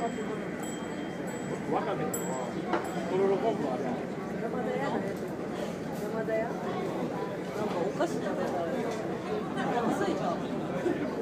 わかめとろろ昆布ある山田屋？だ山田屋？なんかお菓子食べたら安いじゃん。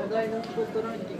話題のスポットランキング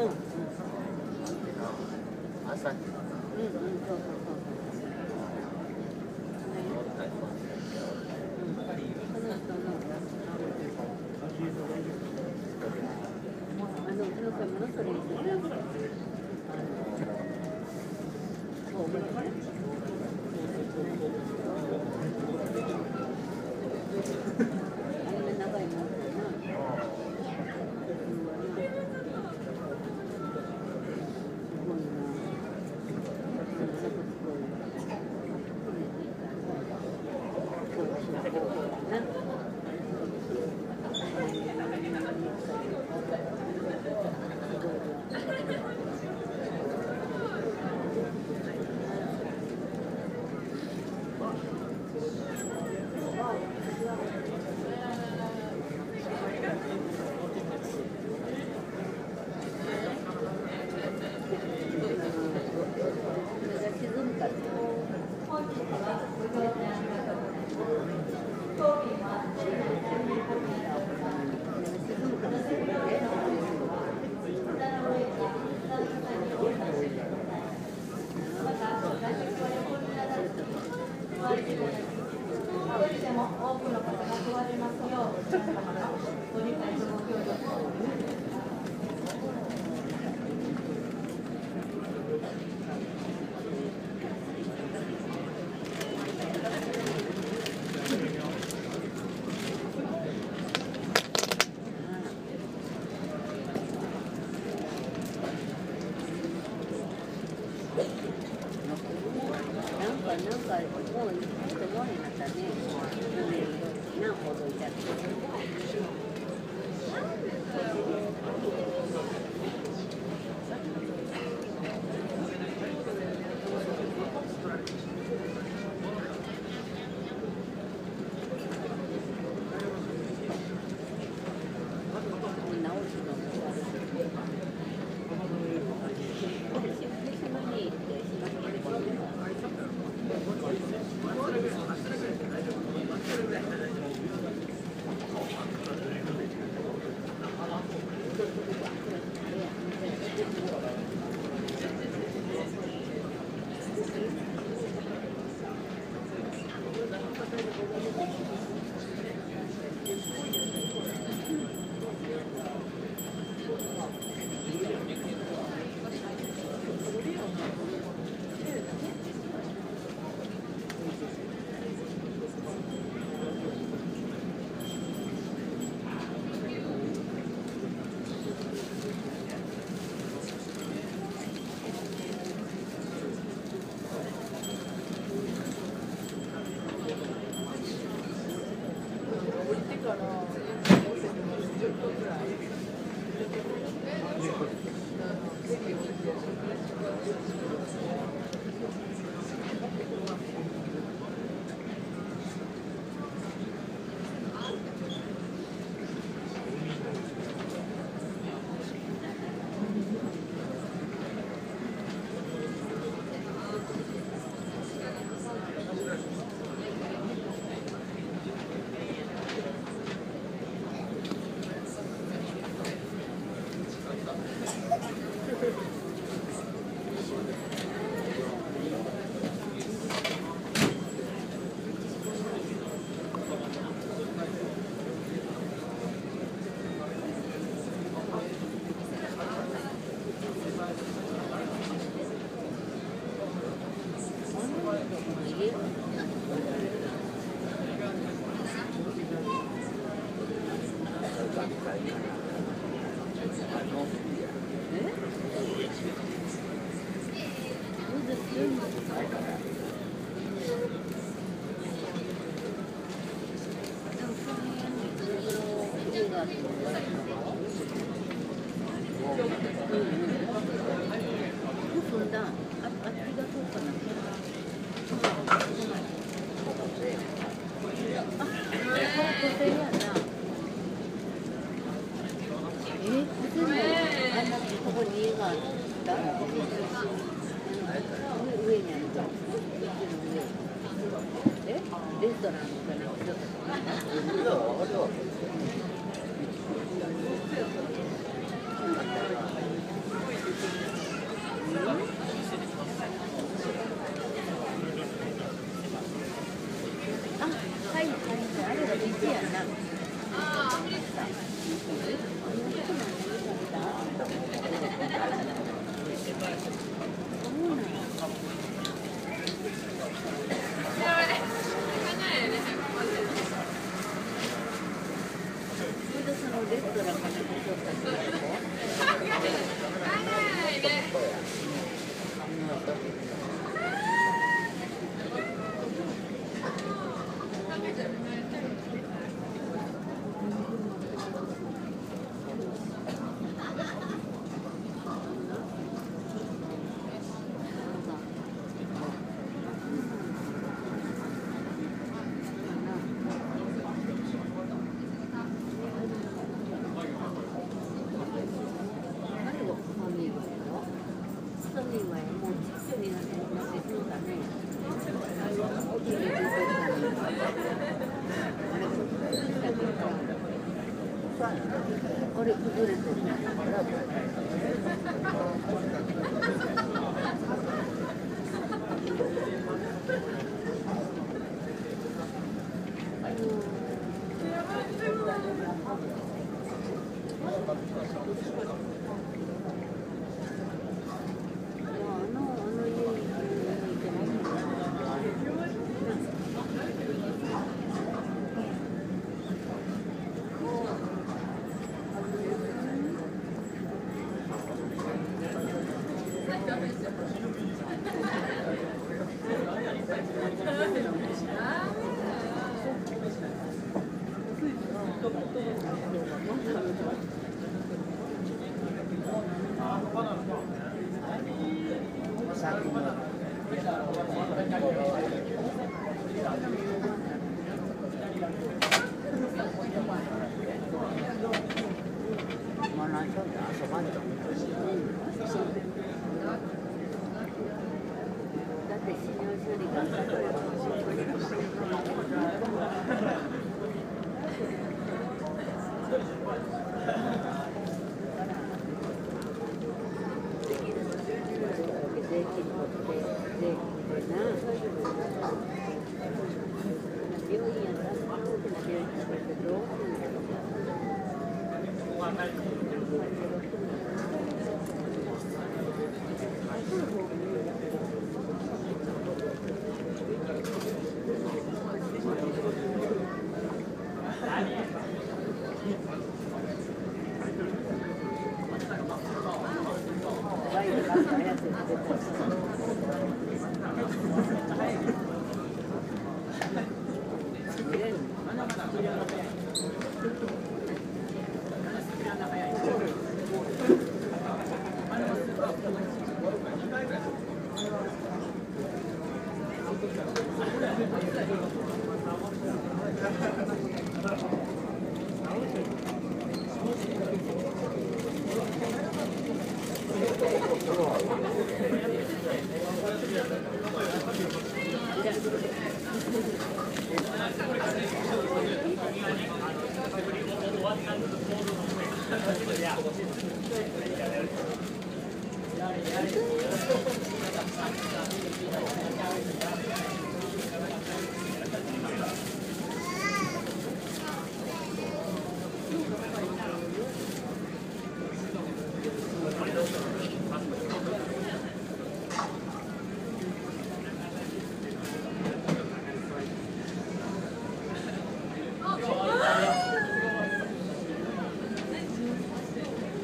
あのうん。うん。そそのすごなんかもうちょっとになったねもう何ほどいたゃって。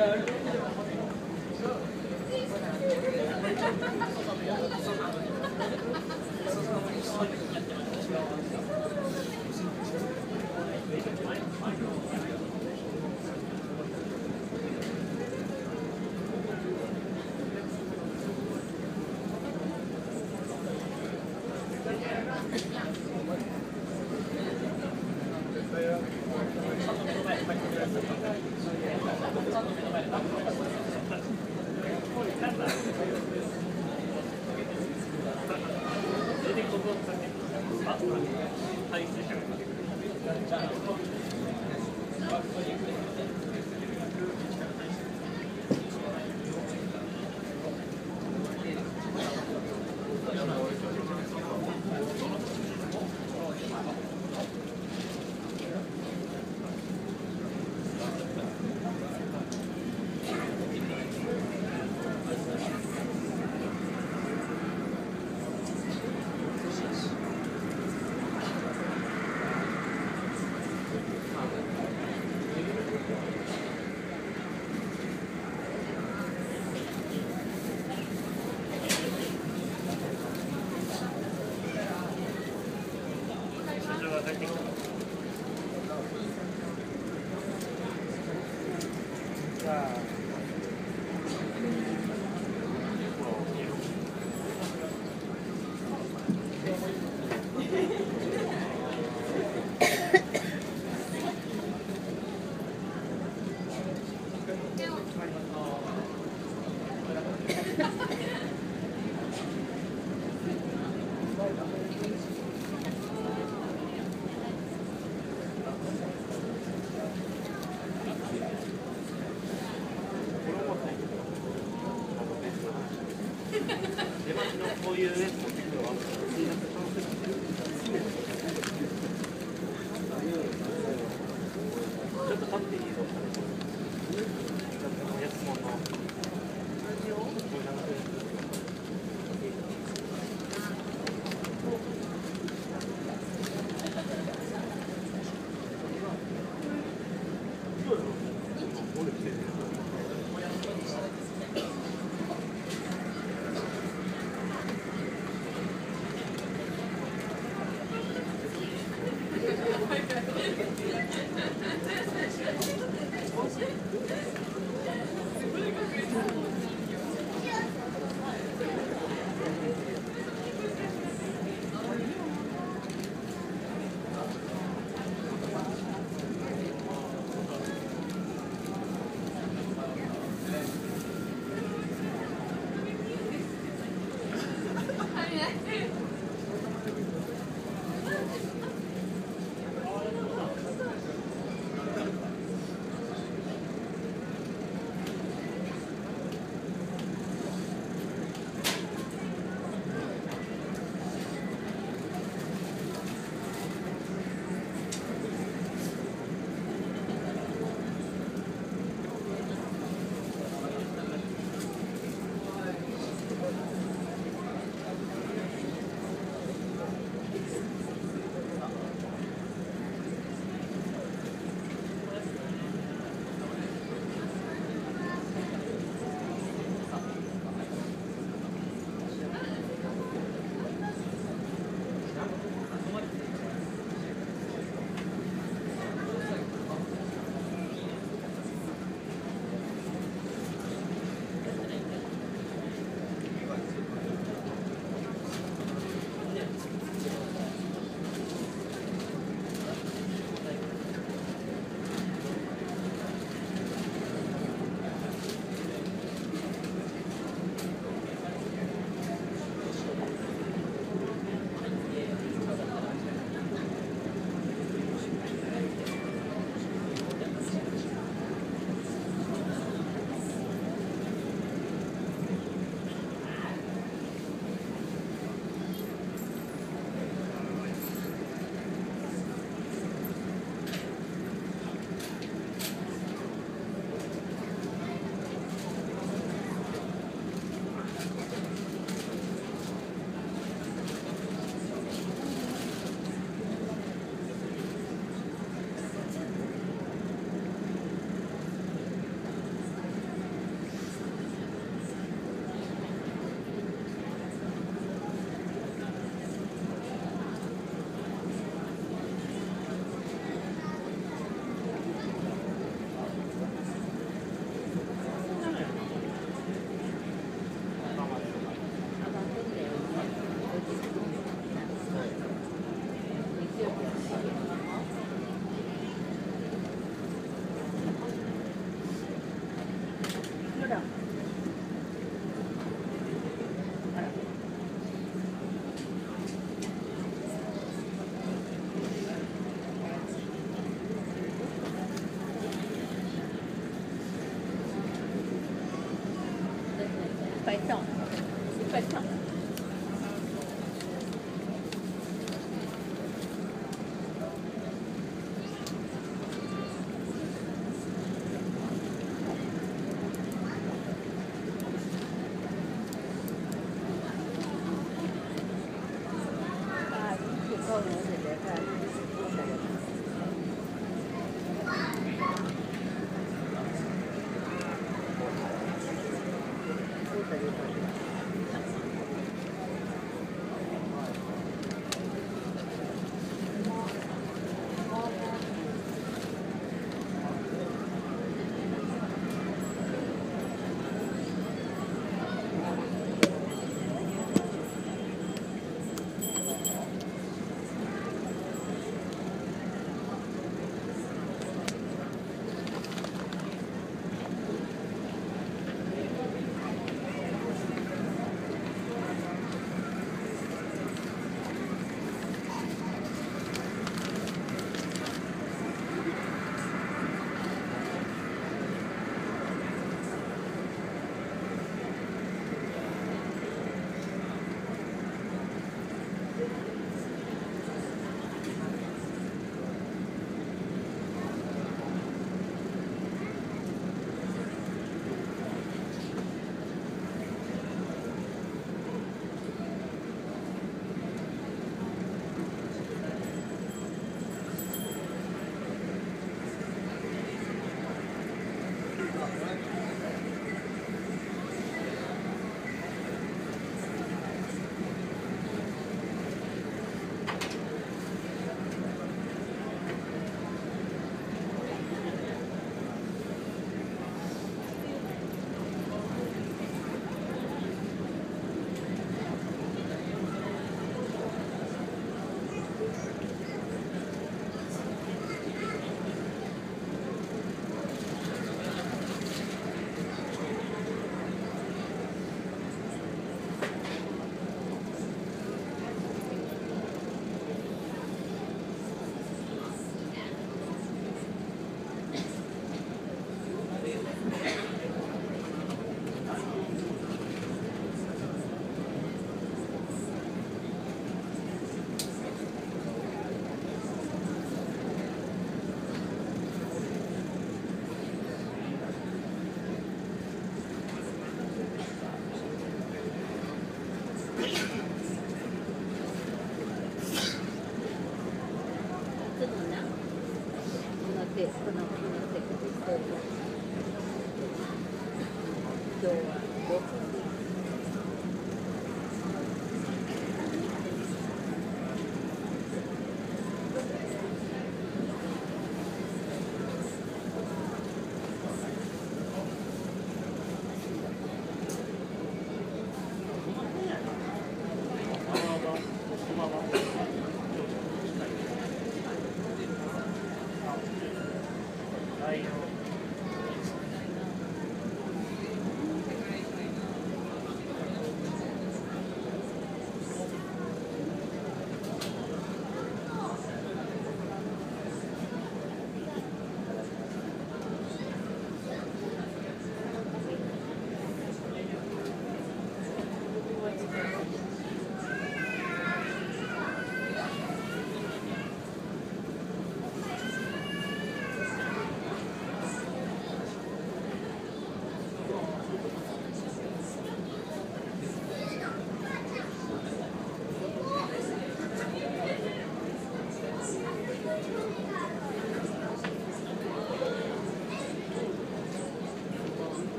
出待ちのこういうやつ持ってくるわ。ちょっと立っていいぞ。おやつもの。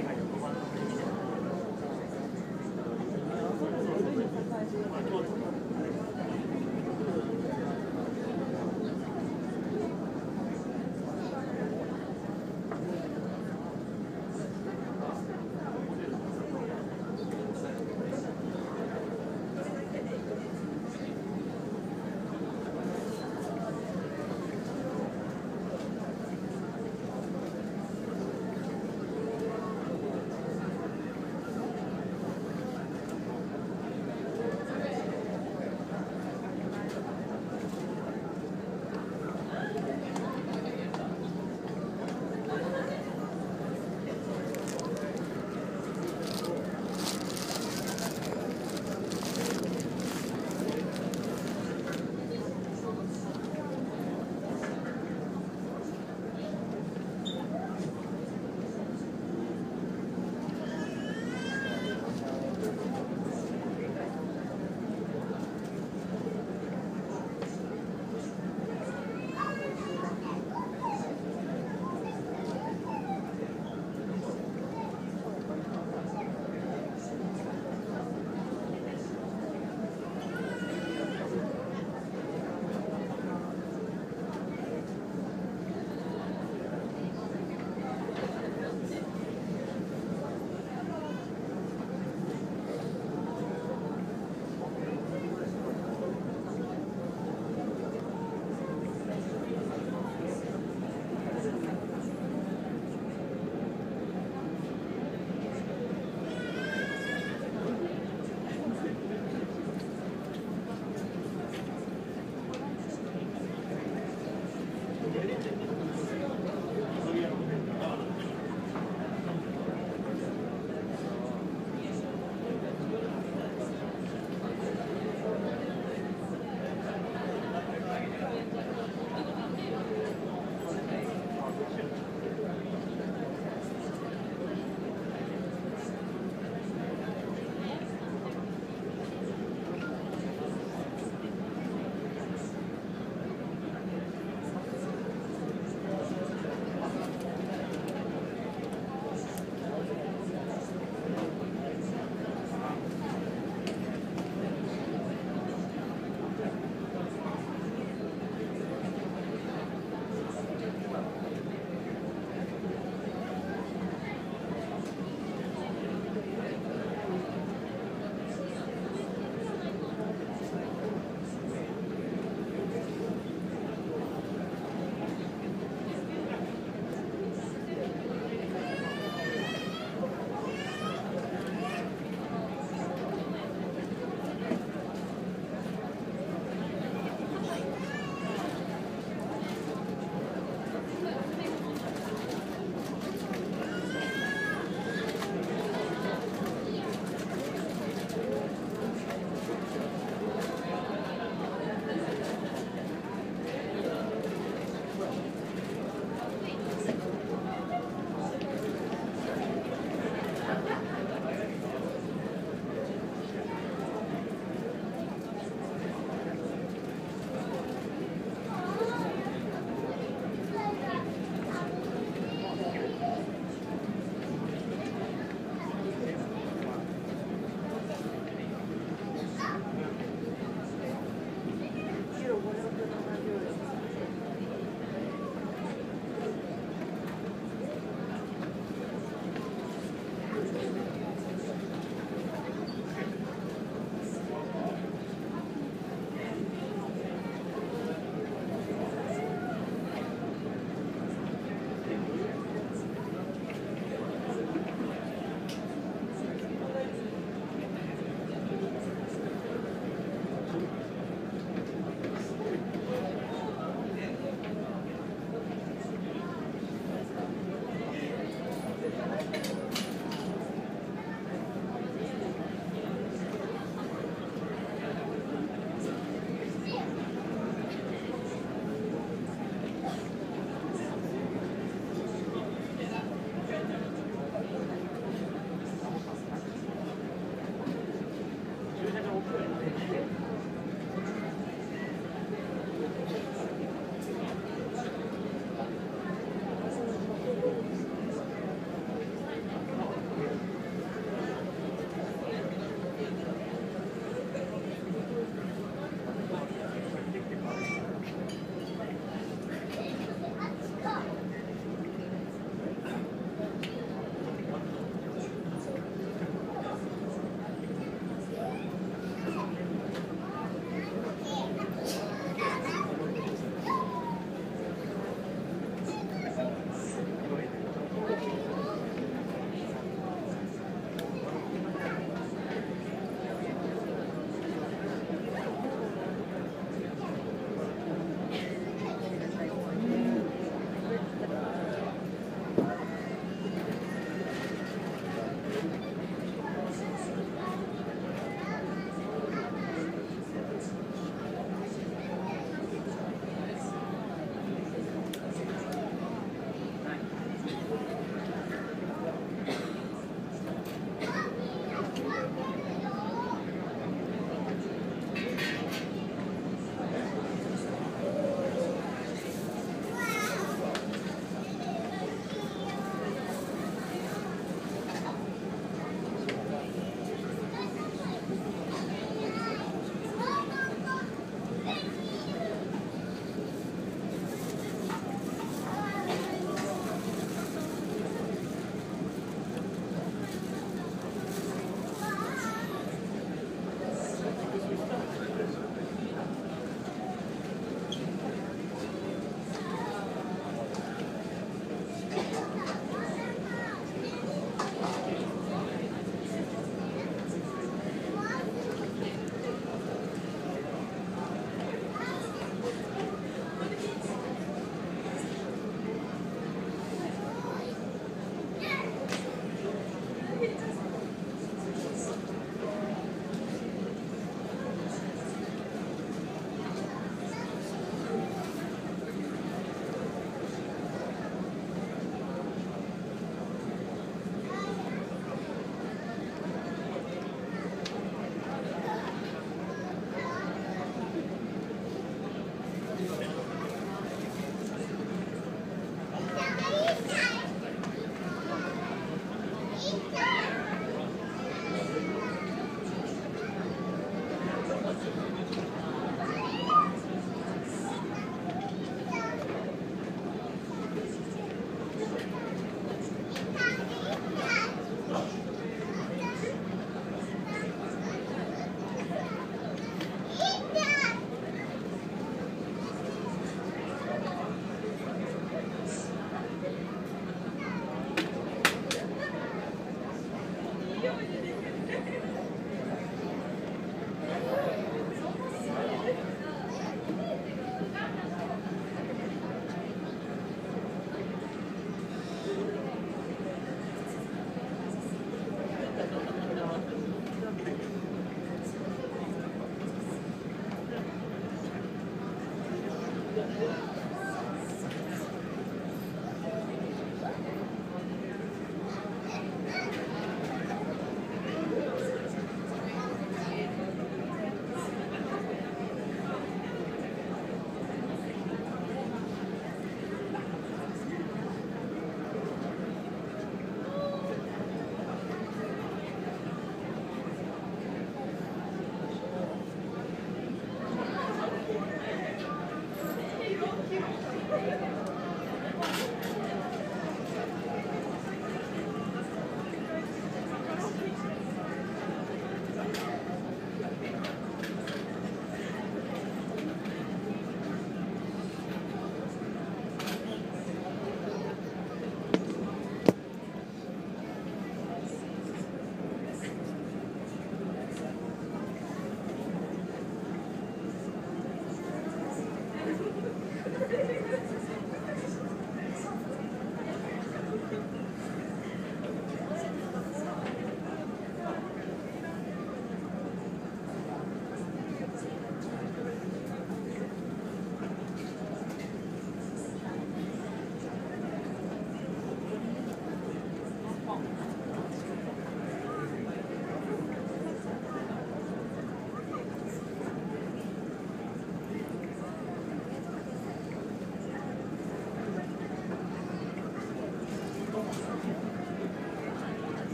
はい。